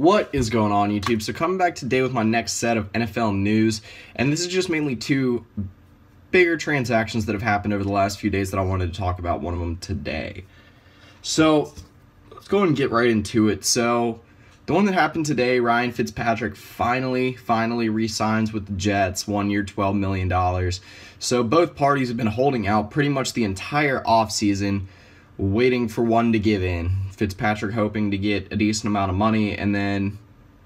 What is going on YouTube? So coming back today with my next set of NFL news, and this is just mainly two bigger transactions that have happened over the last few days that I wanted to talk about, one of them today. So let's go and get right into it. So the one that happened today, Ryan Fitzpatrick finally, finally re-signs with the Jets, one year, $12 million. So both parties have been holding out pretty much the entire offseason, waiting for one to give in. Fitzpatrick hoping to get a decent amount of money, and then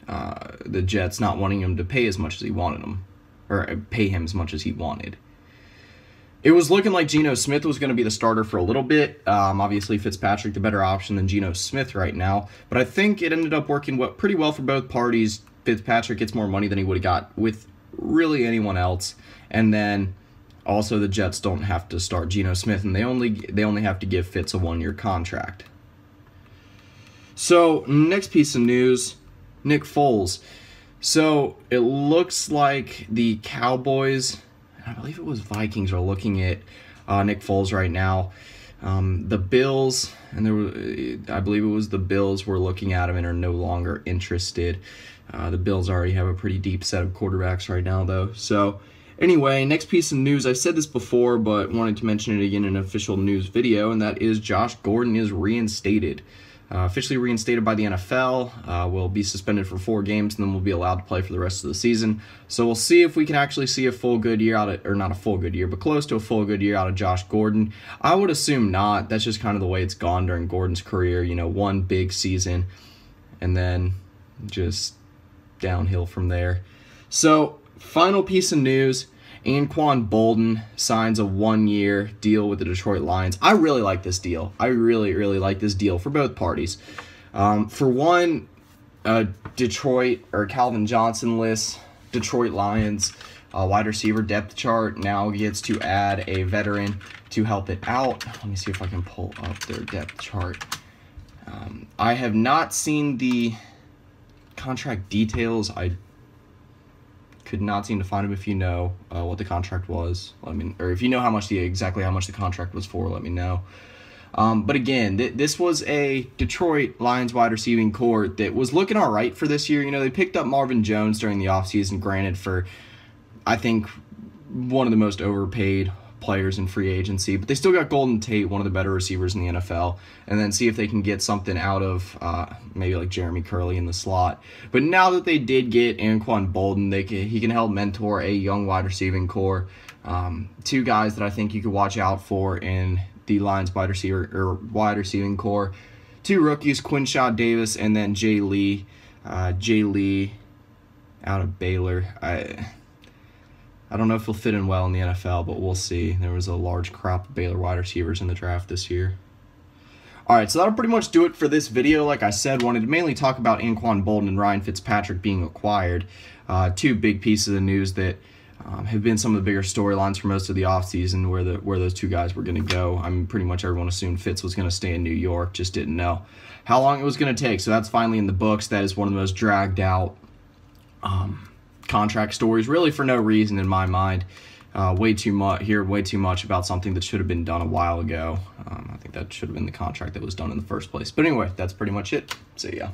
uh, the Jets not wanting him to pay as much as he wanted him, or pay him as much as he wanted. It was looking like Geno Smith was going to be the starter for a little bit. Um, obviously, Fitzpatrick the better option than Geno Smith right now, but I think it ended up working pretty well for both parties. Fitzpatrick gets more money than he would have got with really anyone else, and then also the Jets don't have to start Geno Smith, and they only they only have to give Fitz a one year contract. So, next piece of news Nick Foles. So, it looks like the Cowboys, I believe it was Vikings, are looking at uh, Nick Foles right now. Um, the Bills, and there were, I believe it was the Bills, were looking at him and are no longer interested. Uh, the Bills already have a pretty deep set of quarterbacks right now, though. So, anyway, next piece of news. I've said this before, but wanted to mention it again in an official news video, and that is Josh Gordon is reinstated. Uh, officially reinstated by the NFL, uh, will be suspended for four games, and then will be allowed to play for the rest of the season. So we'll see if we can actually see a full good year out of, or not a full good year, but close to a full good year out of Josh Gordon. I would assume not. That's just kind of the way it's gone during Gordon's career. You know, one big season, and then just downhill from there. So, final piece of news Anquan Boldin signs a one-year deal with the Detroit Lions. I really like this deal. I really, really like this deal for both parties. Um, for one, uh, Detroit or Calvin Johnson lists Detroit Lions uh, wide receiver depth chart now gets to add a veteran to help it out. Let me see if I can pull up their depth chart. Um, I have not seen the contract details. I could not seem to find him. If you know uh, what the contract was, let me, or if you know how much the exactly how much the contract was for, let me know. Um, but again, th this was a Detroit Lions wide receiving corps that was looking all right for this year. You know, they picked up Marvin Jones during the offseason, granted, for I think one of the most overpaid players in free agency, but they still got Golden Tate, one of the better receivers in the NFL, and then see if they can get something out of uh, maybe like Jeremy Kerley in the slot. But now that they did get Anquan Boldin, they can, he can help mentor a young wide receiving corps. Um, two guys that I think you could watch out for in the Lions wide receiver or wide receiving corps. Two rookies, Quinshad Davis and then Jay Lee. Uh, Jay Lee out of Baylor. I I don't know if he'll fit in well in the NFL, but we'll see. There was a large crop of Baylor wide receivers in the draft this year. Alright, so that'll pretty much do it for this video. Like I said, wanted to mainly talk about Anquan Boldin and Ryan Fitzpatrick being acquired. Uh, two big pieces of news that um, have been some of the bigger storylines for most of the offseason where the where those two guys were going to go. I mean, pretty much everyone assumed Fitz was going to stay in New York, just didn't know how long it was going to take. So that's finally in the books. That is one of the most dragged out um, contract stories, really for no reason in my mind. Uh, way too much here, way too much about something that should have been done a while ago. Um, I think that should have been the contract that was done in the first place. But anyway, that's pretty much it. See ya.